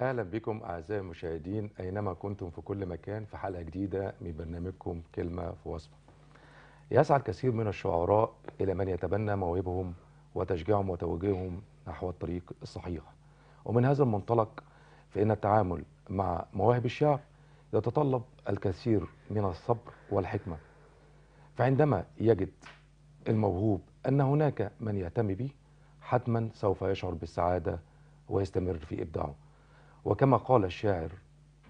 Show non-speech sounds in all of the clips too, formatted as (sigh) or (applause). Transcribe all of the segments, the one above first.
أهلا بكم أعزائي المشاهدين أينما كنتم في كل مكان في حلقة جديدة من برنامجكم كلمة في وصفة. يسعى الكثير من الشعراء إلى من يتبنى مواهبهم وتشجيعهم وتوجيههم نحو الطريق الصحيح. ومن هذا المنطلق فإن التعامل مع مواهب الشعر يتطلب الكثير من الصبر والحكمة. فعندما يجد الموهوب أن هناك من يهتم به حتما سوف يشعر بالسعادة ويستمر في إبداعه. وكما قال الشاعر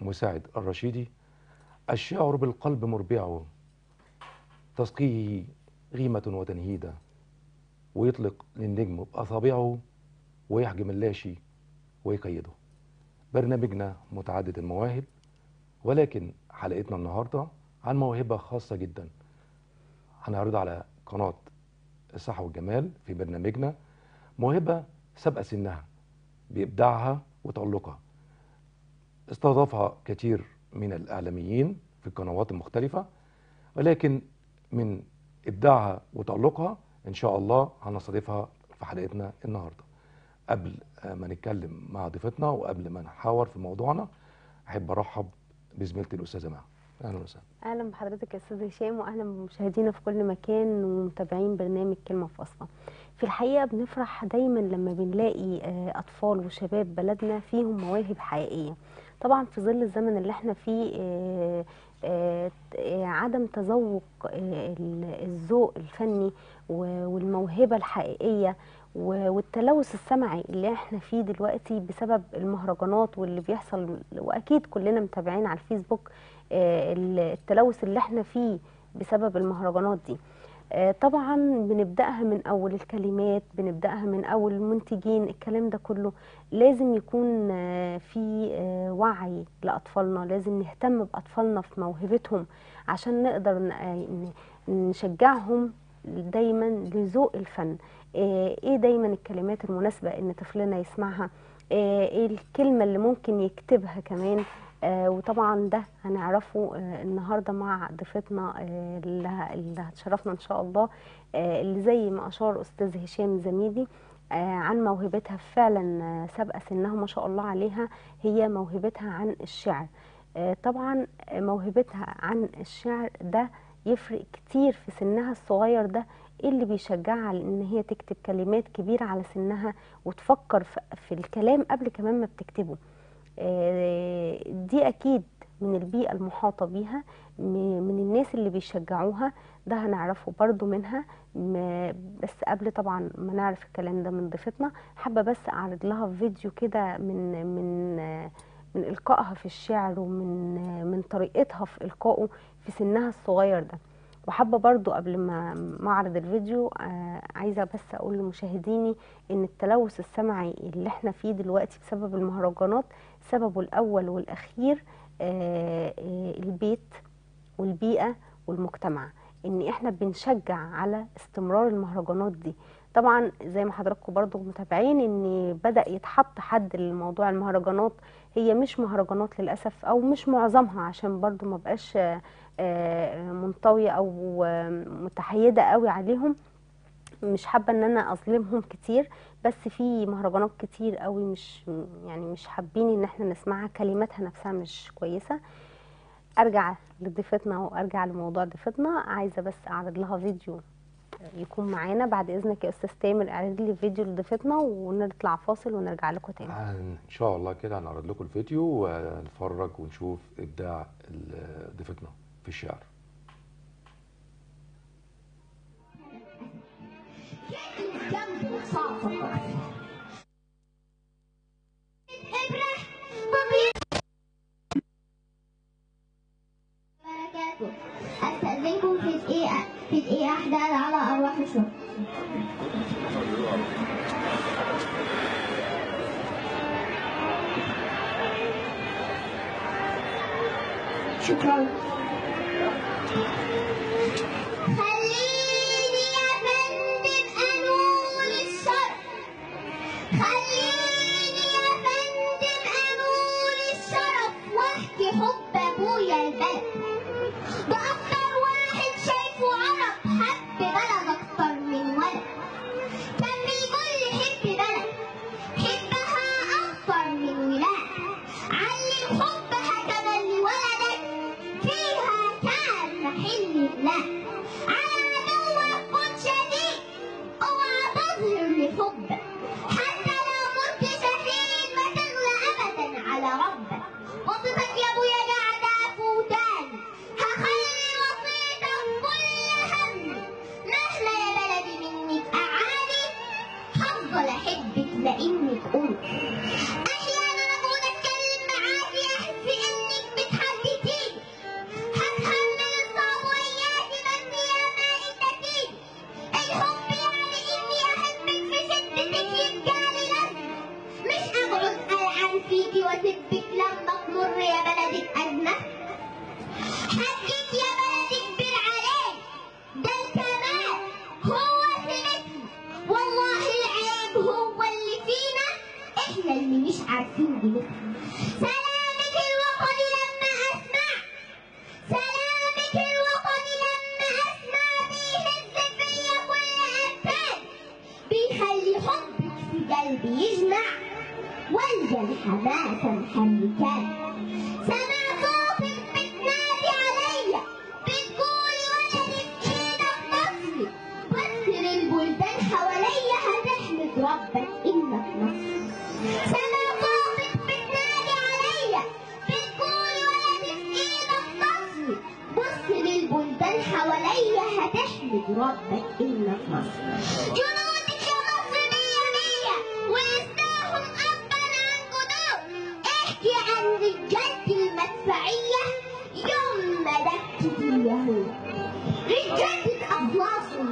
مساعد الرشيدي الشعر بالقلب مربعه تسقيه غيمة وتنهيدة ويطلق للنجم بأصابعه ويحجم اللاشي ويقيده. برنامجنا متعدد المواهب ولكن حلقتنا النهاردة عن موهبة خاصة جدا. هنعرضها على قناة الصحة والجمال في برنامجنا موهبة سبق سنها بإبداعها وتألقها. استضافها كثير من الإعلاميين في القنوات المختلفة ولكن من إبداعها وتألقها إن شاء الله هنستضيفها في حلقتنا النهاردة. قبل ما نتكلم مع ضيفتنا وقبل ما نحاور في موضوعنا أحب أرحب بزميلتي الأستاذة مها أهلا وسهلا. أهلا بحضرتك يا أستاذ هشام واهلا بمشاهدينا في كل مكان ومتابعين برنامج كلمة في وصفه في الحقيقة بنفرح دايما لما بنلاقي آه، أطفال وشباب بلدنا فيهم مواهب حقيقية. طبعا في ظل الزمن اللي إحنا فيه آه، آه، آه، عدم تذوق ال- الذوق الفني و- والموهبة الحقيقية و- والتلوث السمعي اللي إحنا فيه دلوقتي بسبب المهرجانات واللي بيحصل وأكيد كلنا متابعين على الفيسبوك التلوث اللي إحنا فيه بسبب المهرجانات دي. طبعا بنبدأها من أول الكلمات بنبدأها من أول المنتجين الكلام ده كله لازم يكون آه، في آه، وعي لأطفالنا لازم نهتم بأطفالنا في موهبتهم عشان نقدر آه، نشجعهم دايما لذوق الفن. آه، إيه دايما الكلمات المناسبة إن طفلنا يسمعها؟ آه، إيه الكلمة اللي ممكن يكتبها كمان آه وطبعا ده هنعرفه آه النهارده مع ضيفتنا آه اللي هتشرفنا إن شاء الله اللي زي ما أشار أستاذ هشام زميلي عن موهبتها فعلا سابقة سنها ما شاء الله عليها هي موهبتها عن الشعر. طبعا موهبتها عن الشعر ده يفرق كتير في سنها الصغير ده اللي بيشجعها ان هي تكتب كلمات كبيرة على سنها وتفكر في- الكلام قبل كمان ما بتكتبه. دي أكيد من البيئة المحاطة بيها من الناس اللي بيشجعوها ده هنعرفه برضو منها. بس قبل طبعا ما نعرف الكلام ده من ضيفتنا حابة بس أعرض لها فيديو كده من من آه، من إلقائها في الشعر ومن آه، من طريقتها في إلقائه في سنها الصغير ده. وحابة برضو قبل ما ما أعرض الفيديو آه، عايزة بس أقول لمشاهديني إن التلوث السمعي اللي إحنا فيه دلوقتي بسبب المهرجانات سببه الأول والأخير آه، آه، البيت والبيئة والمجتمع. إن إحنا بنشجع على استمرار المهرجانات دي. طبعا زي ما حضراتكم برضو متابعين إن بدأ يتحط حد لموضوع المهرجانات. هي مش مهرجانات للأسف أو مش معظمها عشان برضو ما بقاش آه، منطوية أو متحيدة قوي عليهم. مش حابة إن أنا أظلمهم كتير بس في مهرجانات كتير قوي مش يعني مش حابين إن إحنا نسمعها كلماتها نفسها مش كويسة. أرجع لضيفتنا وأرجع لموضوع ضيفتنا. عايزة بس أعرض لها فيديو يكون معانا. بعد إذنك يا أستاذ تامر اعرض لي فيديو لضيفتنا ونطلع فاصل ونرجع لكم تاني. إن شاء الله كده هنعرض لكم الفيديو ونتفرج ونشوف إبداع ضيفتنا في الشعر. بركاته أستأذنكم في دقيقة في دقيقة واحدة على أرواح الشغل شكرا. so bad.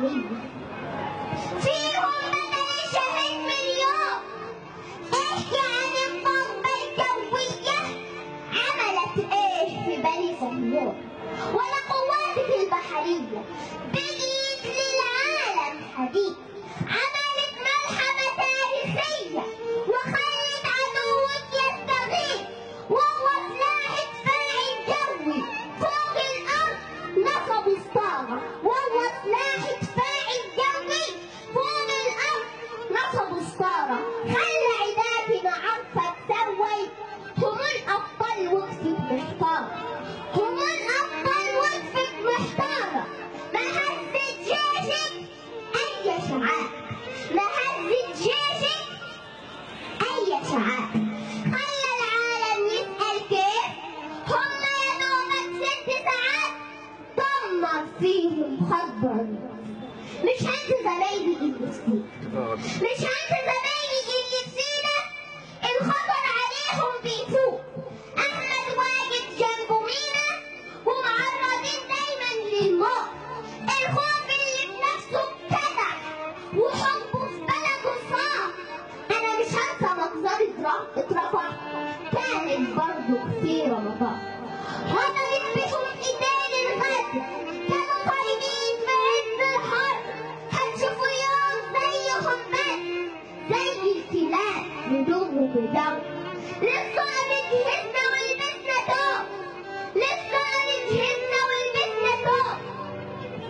مني فيهم احكي عن الضربة الجوية عملت إيه في بني صهيون إيه ولا البحرية.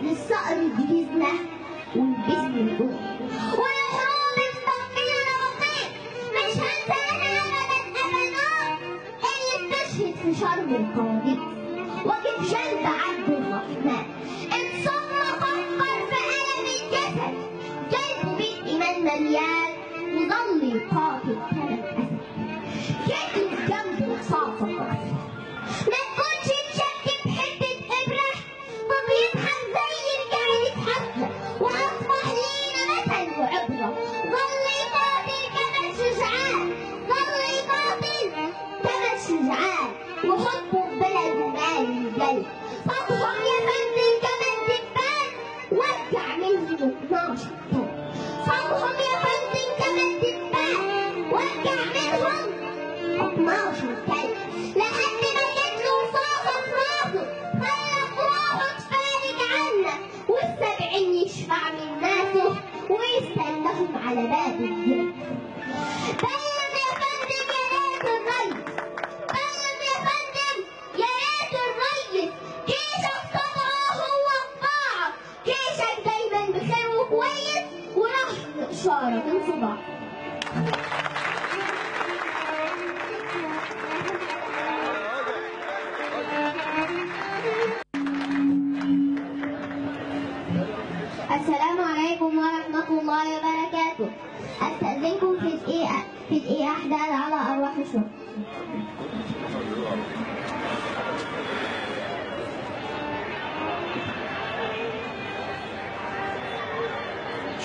للصقر الجبيزنا ولبسني الجوع ويا حرام الطبيل أنا مش هنسى ابدا ابدا. اللي بتشهد في شرم القوانين وكيف جنب عبد الرحمن. انصب مقفر في قلم الجسد جايبه بالايمان مليان وضل يقال mouth,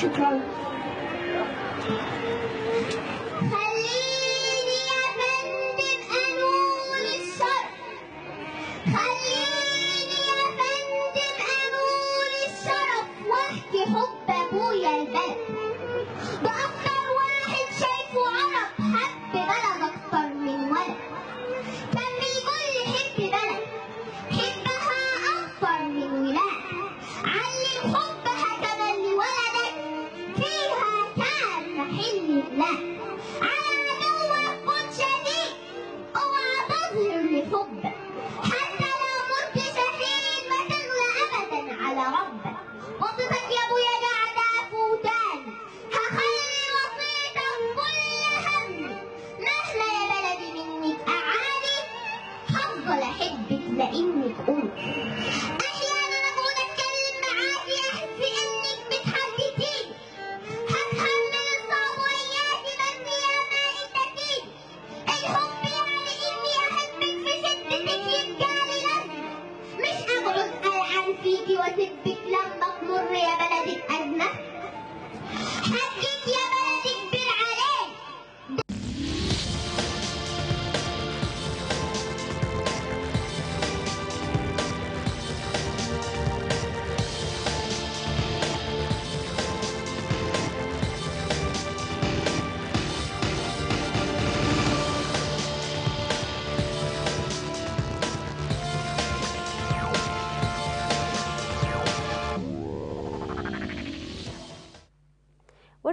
شكرا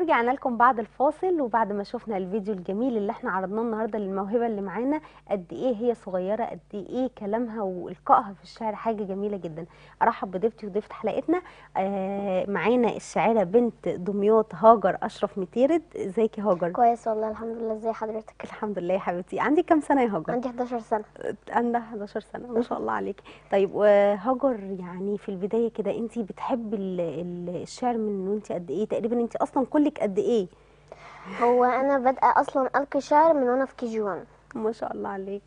ورجعنا لكم بعد الفاصل وبعد ما شفنا الفيديو الجميل اللي إحنا عرضناه النهارده للموهبة اللي معانا قد إيه هي صغيرة قد إيه كلامها والقائها في الشعر حاجة جميلة جدا. ارحب بضيفتي وضيفة حلقتنا. آه معانا الشاعرة بنت دمياط هاجر أشرف متيرد. ازيك يا هاجر؟ كويس والله الحمد لله. ازي حضرتك؟ الحمد لله يا حبيبتي. عندك كام سنة يا هاجر؟ عندي 11 سنة. عندها 11 سنة. ما شاء الله عليكي طيب وهاجر يعني في البداية كده انت بتحبي ال- ال- الشعر من وانت قد إيه؟ تقريبا انت أصلا كلك قد إيه؟ هو أنا بادئه أصلا ألقي شعر من وأنا في KG 1 ما شاء الله عليك.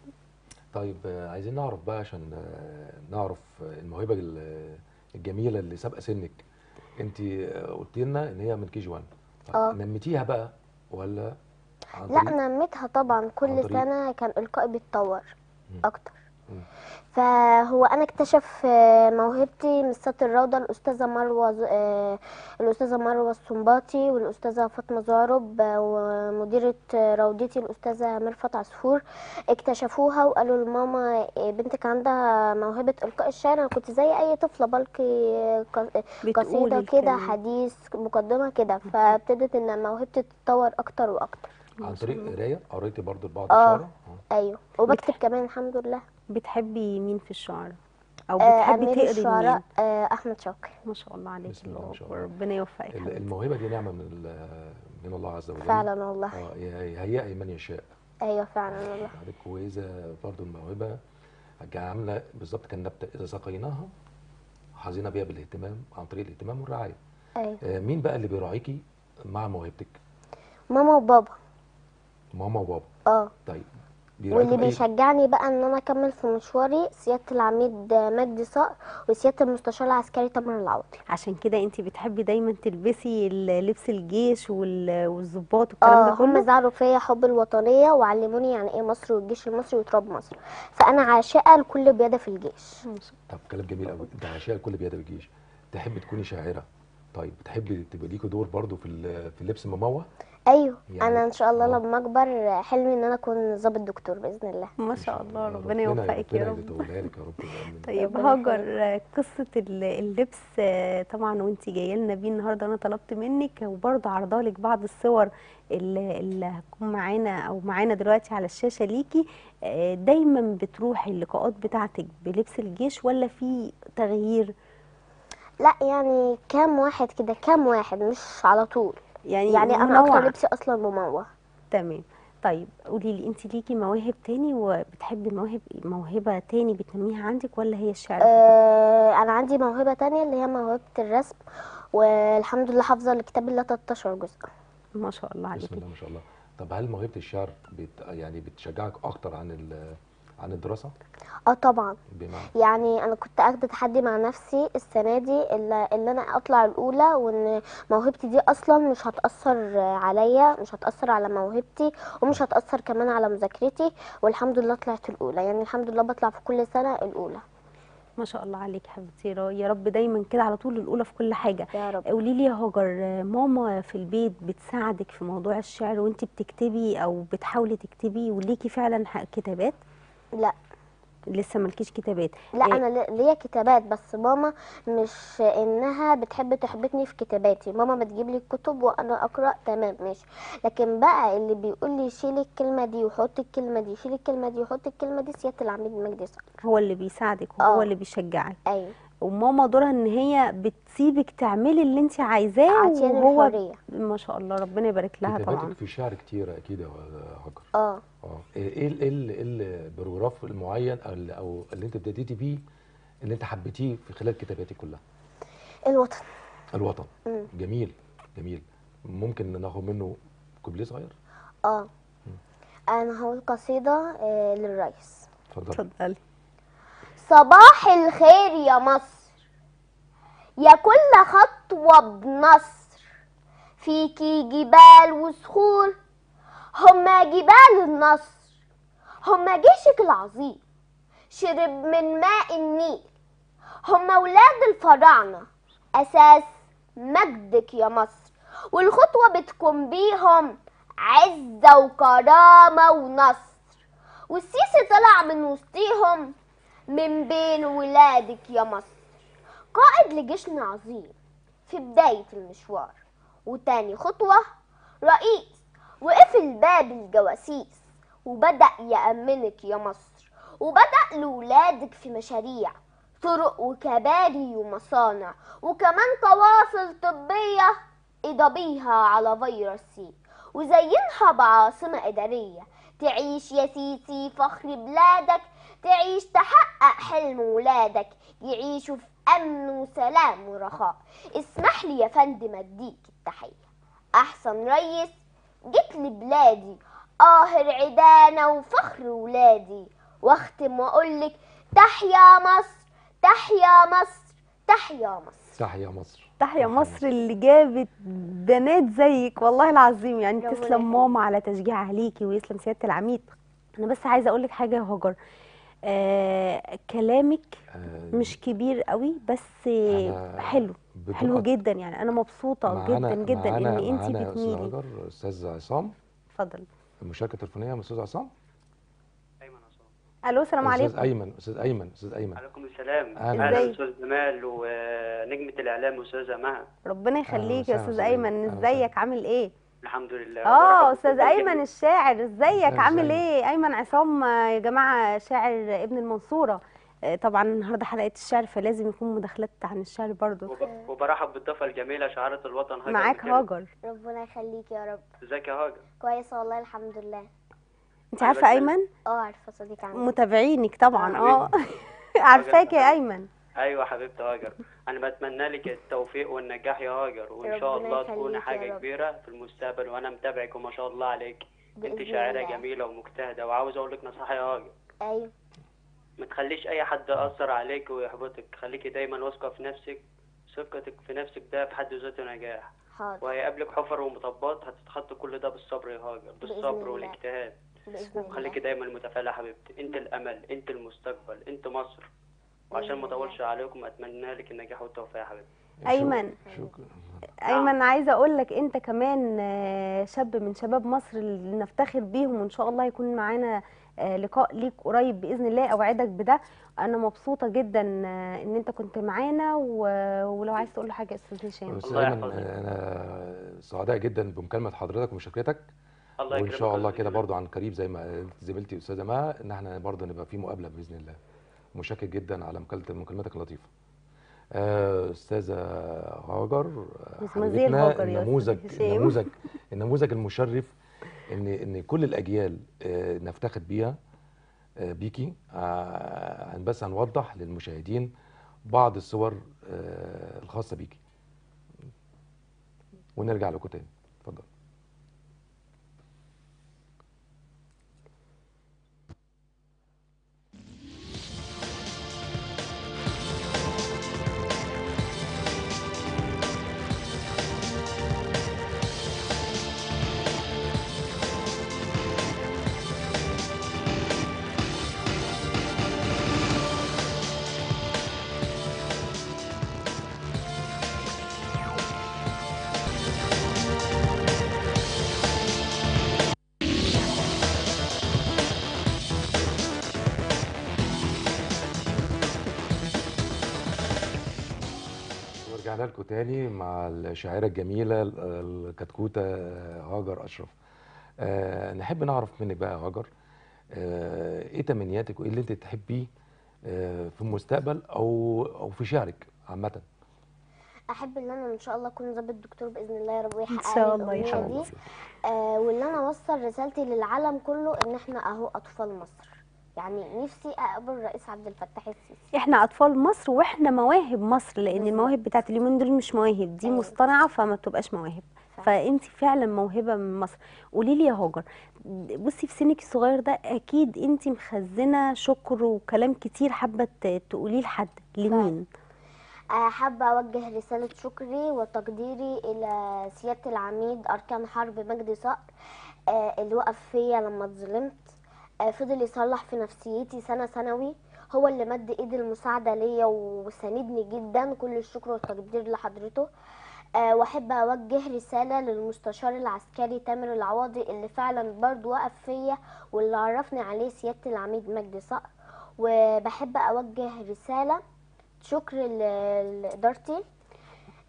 طيب آه، عايزين نعرف بقى عشان آه، نعرف آه، الموهبة ال- الجميلة اللي سابقة سنك. أنت قلت لنا إن هي من KG 1 طب آه. نميتيها بقى ولا لا نميتها طبعا. كل سنة كان إلقائي بيتطور. أكتر. فهو أنا اكتشف آه، موهبتي من ست الروضة الأستاذة مروة آه، الأستاذة مروة السنباطي والأستاذة فاطمة زارب آه، ومديرة روضتي الأستاذة مرفت عصفور اكتشفوها وقالوا لماما بنتك عندها موهبة إلقاء الشعر. أنا كنت زي أي طفلة بلقي قصيدة كده. حديث مقدمة كده. فابتدت إن موهبتي تتطور أكتر وأكتر. عن طريق قراية؟ قريتي برضو بعض. الشعراء آه. أيوه. وبكتب كمان الحمد لله. بتحبي مين في الشعراء؟ أو آه، بتحبي تقري الشعراء مين آه، أحمد شوقي. ما شاء الله عليك. بسم الله ما شاء الله. وربنا يوفقك. الموهبة دي نعمة من من الله عز وجل. فعلا والله. آه يهيئ من يشاء. أيوه فعلا والله. عليك واذا برضو الموهبة. عاملة بالظبط كالنبته إذا سقيناها حظينا بيها بالاهتمام عن طريق الاهتمام والرعاية. أيوه. آه، مين بقى اللي بيراعيكي مع موهبتك؟ ماما وبابا. ماما وبابا. آه. طيب. واللي بأي- بيشجعني بقى إن أنا أكمل في مشواري سيادة العميد مجدي صقر وسيادة المستشار العسكري تامر العوضي. عشان كده انت بتحبي دايما تلبسي ال- لبس الجيش وال- والضباط والكلام آه ده هم كله؟ زرعوا فيا حب الوطنية وعلموني يعني إيه مصر والجيش المصري وتراب مصر. فأنا عاشقة لكل بيادة في الجيش. ما شاء طب كلام جميل قوي ده عشاء الكل بيد الجيش. تحبي تكوني شاعرة. طيب بتحبي تبقى ليكي دور برضو في ال- في اللبس المموه؟ أيوه يعني- أنا إن شاء الله آه. لما أكبر حلمي إن أنا أكون ضابط دكتور بإذن الله. ما شاء الله ربنا يوفقك يا رب. لك يا رب. (laughs) طيب هاجر ال- اللبس طبعا وانت جاية لنا بيه النهارده أنا طلبت منك وبرضه عرضه لك بعض الصور اللي, اللي هتكون معانا أو معانا دلوقتي على الشاشة ليكي. آه، دايما بتروحي اللقاءات بتاعتك بلبس الجيش ولا في تغيير؟ لا يعني كام واحد كده كام واحد؟ مش على طول. يعني يعني أنا أكتر. لبسي أصلا مموه. تمام. طيب قولي لي انت ليكي مواهب تاني وبتحبي مواهب موهبة تاني بتنميها عندك ولا هي الشعر؟ آه أنا عندي موهبة تانية اللي هي موهبة الرسم والحمد لله حافظة الكتاب الله 13 جزء. ما شاء الله بسم عليكي. الله ما شاء الله. طب هل موهبة الشعر بت يعني بتشجعك أكتر عن ال- عن الدراسة؟ آه طبعا. بمعنى؟ يعني أنا كنت اخده تحدي مع نفسي السنة دي اللي, اللي أنا أطلع الأولى وإن موهبتي دي أصلا مش هتأثر عليا مش هتأثر على موهبتي ومش هتأثر كمان على مذاكرتي. والحمد لله طلعت الأولى. يعني الحمد لله بطلع في كل سنة الأولى. ما شاء الله عليك حبيبتي. يا رب دايما كده على طول الأولى في كل حاجة. يا رب. قولي لي يا هاجر ماما في البيت بتساعدك في موضوع الشعر وانت بتكتبي أو بتحاولي تكتبي وليكي فعلا كتابات؟ لا. لسه مالكيش كتابات. لا إيه؟ أنا لي- ليا كتابات بس ماما مش إنها بتحب تحبطني في كتاباتي. ماما بتجيب لي الكتب وأنا أقرأ تمام ماشي. لكن بقى اللي بيقول لي شيل الكلمة دي وحط الكلمة دي شيل الكلمة دي وحط الكلمة دي سيادة العميد مجدي صقر هو اللي بيساعدك وهو آه. اللي بيشجعك. أيوه. وماما دورها إن هي بتسيبك تعملي اللي انت عايزاه وهو الحرية. ما شاء الله ربنا يبارك لها طبعا. في الشعر كتيره أكيد يا هاجر آه. آه. إيه ال- إيه ال- إيه البروجراف المعين أو اللي- انت ابتديتي بيه اللي انت حبيتيه في خلال كتاباتك كلها؟ الوطن. الوطن. مم. جميل جميل. ممكن ناخد منه كوبليه صغير؟ آه. أنا هقول قصيدة آه للرئيس اتفضل اتفضلي. صباح الخير يا مصر. يا كل خطوة بنصر. فيكي جبال وصخور هما جبال النصر هما جيشك العظيم شرب من ماء النيل هما ولاد الفراعنة أساس مجدك يا مصر. والخطوة بتكون بيهم عزة وكرامة ونصر. والسيسي طلع من وسطيهم من بين ولادك يا مصر. قائد لجيشنا عظيم في بداية المشوار. وتاني خطوة رئيس وقفل باب الجواسيس وبدأ يأمنك يا مصر وبدأ لولادك في مشاريع طرق وكباري ومصانع وكمان قوافل طبية إضابيها على فيروس سي وزينها بعاصمة إدارية. تعيش يا سيسي فخر بلادك تعيش تحقق حلم ولادك يعيشوا في أمن وسلام ورخاء اسمح لي يا فندم أديك التحية. أحسن ريس جيت لبلادي. قاهر عدانا وفخر ولادي. واختم واقولك تحيا مصر تحيا مصر تحيا مصر. تحيا مصر. تحيا مصر اللي جابت بنات زيك. والله العظيم يعني تسلم. ماما على تشجيعها ليكي ويسلم سيادة العميد. أنا بس عايزة أقول لك حاجة يا هاجر آه كلامك آه، مش كبير قوي بس حلو حلو جدا يعني. أنا مبسوطة معانا- جدا جدا معانا- إن انت معانا يا أستاذ بتميلي هاجر أستاذ عصام. اتفضل. المشاركة التليفونية من أستاذ عصام؟ أيمن عصام. ألو السلام أستاذ عليكم. أيمن أستاذ أيمن أستاذ أيمن. عليكم السلام. أهلا؟ أستاذ جمال ونجمة الإعلام أستاذة مها. ربنا يخليك يا أستاذ أيمن. إزيك؟ عامل إيه؟ الحمد لله. آه أستاذ أيمن جميل. الشاعر إزيك؟ عامل. إيه؟ أيمن عصام يا جماعة شاعر ابن المنصورة. آه، طبعا النهارده حلقة الشعر فلازم يكون مداخلات عن الشعر برضو وب- وبرحب بالضيفة الجميلة شاعره الوطن هاجر معاك. هاجر. ربنا يخليك يا رب. إزيك يا هاجر؟ كويس والله الحمد لله. أنت عارفة أيمن؟ آه عارفة صديق عندي متابعينك طبعا آه. (laughs) عارفاك يا أيمن. أيوه حبيبتي هاجر. أنا بتمنى لك التوفيق والنجاح يا هاجر وإن شاء الله تكوني يا حاجة. كبيرة في المستقبل وأنا متابعك وما شاء الله عليك. أنت شاعرة. جميلة ومجتهدة وعاوز أقول لك نصيحة يا هاجر. أيوه. ما تخليش أي حد يأثر عليك ويحبطك. خليكي دايما واثقة في نفسك ثقتك في نفسك ده في حد ذاته نجاح. حاضر. وهيقابلك حفر ومطبات هتتخطى كل ده بالصبر يا هاجر بالصبر. والاجتهاد. بإذن خليكي الله. دايما متفائلة يا حبيبتي. أنت الأمل أنت المستقبل أنت مصر. وعشان ما. اولش عليكم اتمنى لك النجاح والتوفيق يا حبيبتي أيمن. شكرا أيمن عايزة أقول لك أنت كمان آه، شاب من شباب مصر اللي نفتخر بيهم وإن شاء الله يكون معانا آه، لقاء ليك قريب بإذن الله أوعدك بده أنا مبسوطة جدا آه، إن أنت كنت معانا و- ولو عايز تقول له حاجة أستاذ هشام الله أيمن يحفظك. أنا سعداء جدا بمكالمة حضرتك ومشاركتك الله وإن شاء الله كده. برضو عن قريب زي ما زميلتي أستاذة مها إن إحنا برضو نبقى في مقابلة بإذن الله مشكر جدا على مكالمتك اللطيفة. آه، أستاذة هاجر آه، حبيبتنا، النموذج. النموذج النموذج المشرف ان إن كل الأجيال آه، نفتخر بيها بيكي. بس هنوضح للمشاهدين بعض الصور الخاصة بيكي. ونرجع لكم تاني. لكم تاني مع الشاعرة الجميلة ال- الكتكوتة هاجر أشرف. أه نحب نعرف منك بقى يا هاجر أه إيه تمنياتك وإيه اللي أنت تحبيه أه في المستقبل أو أو في شعرك عامة؟ أحب إن أنا إن شاء الله أكون ضابط دكتور بإذن الله يا رب ويحقق إن شاء الله. دي. آه وإن أنا أوصل رسالتي للعالم كله إن إحنا أهو أطفال مصر. يعني نفسي أقابل الرئيس عبد الفتاح السيسي. إحنا أطفال مصر وإحنا مواهب مصر لأن المواهب بتاعت اليومين دول مش مواهب دي. مصطنعة فما بتبقاش مواهب. فانت فعلا موهبة من مصر. قولي لي يا هاجر بصي في سنك الصغير ده أكيد انت مخزنة شكر وكلام كتير حابة تقوليه لحد. لمين؟ آه، حابة أوجه رسالة شكري وتقديري إلى سيادة العميد أركان حرب مجدي صقر آه، اللي وقف فيا لما اتظلمت. فضل يصلح في نفسيتي سنة ثانوي. هو اللي مد إيد المساعدة ليا وساندني جدا. كل الشكر والتقدير لحضرته. آه، وأحب أوجه رسالة للمستشار العسكري تامر العواضي اللي فعلا برضو وقف فيا واللي عرفني عليه سيادة العميد مجدي صقر. وبحب أوجه رسالة شكر ل- لإدارتي. آه،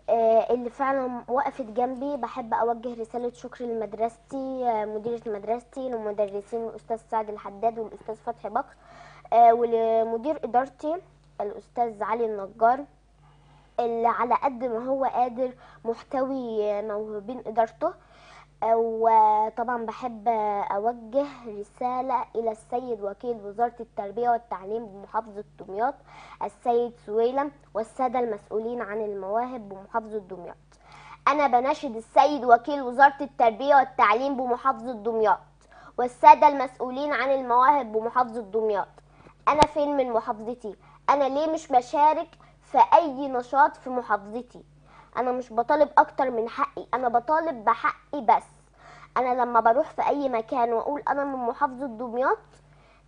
اللي فعلا وقفت جنبي. بحب أوجه رسالة شكر لمدرستي آه، مديرة مدرستي للمدرسين الأستاذ سعد الحداد والأستاذ فتحي بكر آه، ولمدير إدارتي الأستاذ علي النجار اللي على قد ما هو قادر محتوي آه، موهوبين إدارته. آه، وطبعا بحب أوجه رسالة إلى السيد وكيل وزارة التربية والتعليم بمحافظة دمياط السيد سويلم والسادة المسؤولين عن المواهب بمحافظة دمياط. أنا بناشد السيد وكيل وزارة التربية والتعليم بمحافظة دمياط والسادة المسؤولين عن المواهب بمحافظة دمياط. أنا فين من محافظتي؟ أنا ليه مش بشارك في أي نشاط في محافظتي؟ أنا مش بطالب أكتر من حقي أنا بطالب بحقي بس. أنا لما بروح في أي مكان وأقول أنا من محافظة دمياط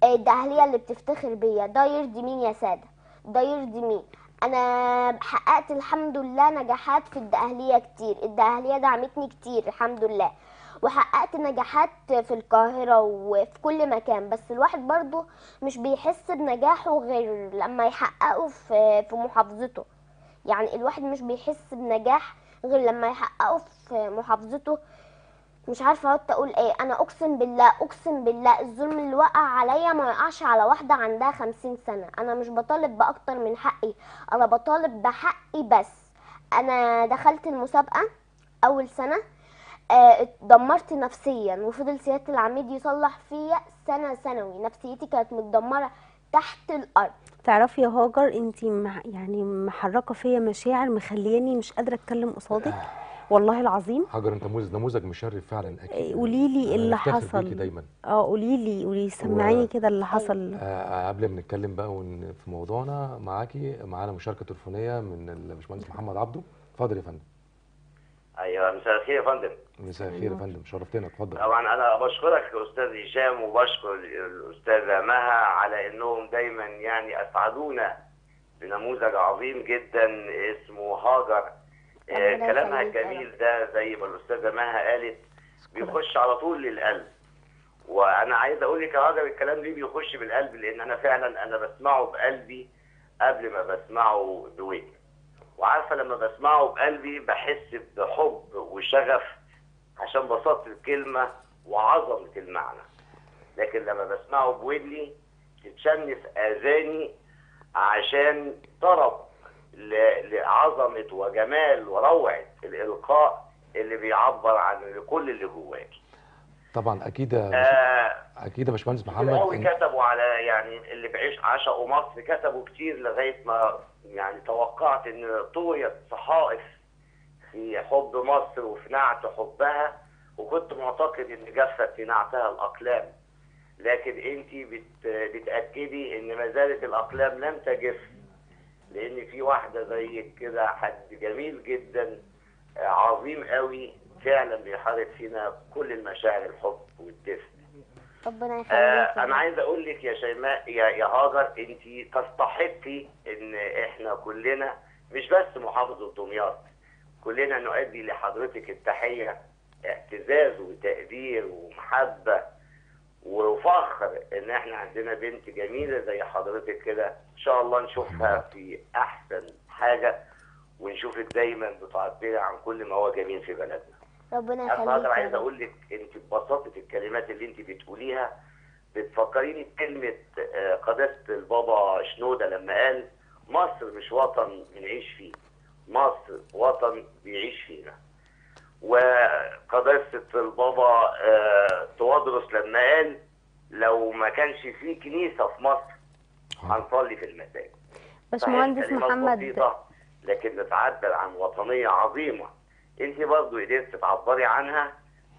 آه، الدهليه اللي بتفتخر بيا. ده يرضي مين يا سادة؟ ده يرضي مين؟ أنا حققت الحمد لله نجاحات في الدقهلية كتير. الدقهلية دعمتني كتير الحمد لله. وحققت نجاحات في القاهرة وفي كل مكان. بس الواحد برضو مش بيحس بنجاحه غير لما يحققه في محافظته. يعني الواحد مش بيحس بنجاح غير لما يحققه في محافظته. مش عارفة أقعد أقول إيه. أنا أقسم بالله أقسم بالله الظلم اللي وقع عليا ما يقعش على واحدة عندها خمسين سنة. أنا مش بطالب بأكتر من حقي. أنا بطالب بحقي بس. أنا دخلت المسابقة أول سنة آه، اتدمرت نفسيا وفضل سيادة العميد يصلح فيا سنة ثانوي. نفسيتي كانت متدمرة تحت الأرض. تعرفي يا هاجر انت يعني محركة فيا مشاعر مخلياني مش قادرة أتكلم قصادك. والله العظيم. هاجر انت نموذج نموذج مشرف فعلا أكيد. قولي لي اللي حصل. دايما. آه قولي لي قولي سمعيني كده اللي حصل. آه، قبل ما نتكلم بقى ون- في موضوعنا معاكي معانا مشاركة تليفونية من الباشمهندس محمد عبده. اتفضل يا فندم. أيوه مساء الخير يا فندم. مساء الخير يا فندم شرفتنا اتفضل. طبعا أنا بشكرك يا أستاذ هشام وبشكر الأستاذة مها على إنهم دايما يعني أسعدونا بنموذج عظيم جدا اسمه هاجر كلامها يخليك يا الجميل ده زي ما الأستاذة مها قالت بيخش على طول للقلب. وأنا عايز أقول لك يا هاجر الكلام ده بيخش بالقلب لأن أنا فعلا أنا بسمعه بقلبي قبل ما بسمعه بودني وعارفة لما بسمعه بقلبي بحس بحب وشغف عشان بساطة الكلمة وعظمة المعنى. لكن لما بسمعه بودني تتشن في آذاني عشان طرب. ل- لعظمة وجمال وروعة الإلقاء اللي بيعبر عن كل اللي جواكي طبعا أكيد آه أكيد يا باشمهندس محمد قوي إن- كتبوا على يعني اللي بعيش عشقوا مصر كتبوا كتير لغاية ما يعني توقعت إن طويت صحائف في حب مصر وفي نعت حبها وكنت معتقد إن جفت في نعتها الأقلام. لكن انت بت بتأكدي إن ما زالت الأقلام لم تجف لأن في واحدة زيك كده حد جميل جدا آه، عظيم قوي فعلا بيحارب فينا كل المشاعر الحب والدفء. ربنا يخليك آه أنا عايز أقول لك يا شيماء يا يا هاجر أنت تستحقي إن إحنا كلنا مش بس محافظه دمياط كلنا نؤدي لحضرتك التحية اعتزاز وتقدير ومحبة. وفخر إن إحنا عندنا بنت جميلة زي حضرتك كده. إن شاء الله نشوفها في أحسن حاجة ونشوفك دايما بتعبري عن كل ما هو جميل في بلدنا. ربنا يخليك عايز. أقول لك أنت ببساطه الكلمات اللي أنت بتقوليها. بتفكريني بكلمة قداسه البابا شنودة لما قال مصر مش وطن بنعيش فيه مصر وطن بيعيش فينا. وقداسة البابا آه، توادرس لما قال لو ما كانش فيه كنيسة في مصر هنصلي في المساجد. باشمهندس محمد. بسيطة لكن بتعبر عن وطنية عظيمة. انت برضو قدرت تعبري عنها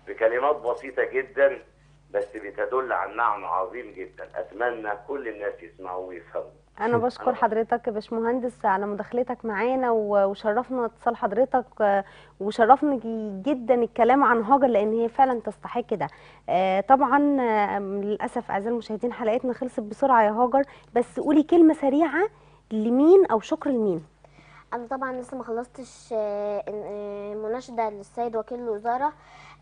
بكلمات بسيطة جدا بس بتدل عن معنى عظيم جدا. أتمنى كل الناس يسمعوه ويفهموا. أنا بشكر حضرتك يا باشمهندس على مداخلتك معانا وشرفنا اتصال حضرتك آه، وشرفنا ج- جدا الكلام عن هاجر لأن هي فعلا تستحق ده. آه، طبعا آه، للأسف أعزائي المشاهدين حلقتنا خلصت بسرعة يا هاجر بس قولي كلمة سريعة لمين أو شكر لمين؟ أنا طبعا لسه ما خلصتش مناشده للسيد وكيل الوزارة.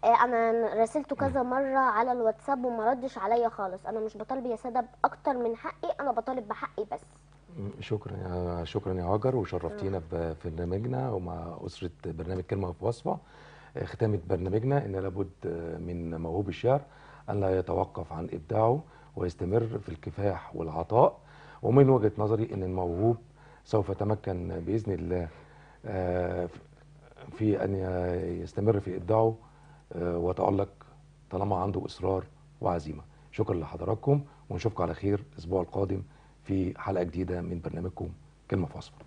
أنا راسلته كذا مرة على الواتساب وما ردش عليا خالص. أنا مش بطالب يا سادة بأكتر من حقي أنا بطالب بحقي بس. شكرا يا شكرا يا هاجر وشرفتينا في برنامجنا ومع أسرة برنامج كلمة في وصفة ختامة برنامجنا إن لابد من موهوب الشعر أن لا يتوقف عن إبداعه ويستمر في الكفاح والعطاء. ومن وجهة نظري إن الموهوب سوف يتمكن بإذن الله آه، في أن يستمر في إبداعه آه، ويتالق طالما عنده إصرار وعزيمة. شكرا لحضراتكم ونشوفكم على خير الأسبوع القادم في حلقة جديدة من برنامجكم كلمة في وصفه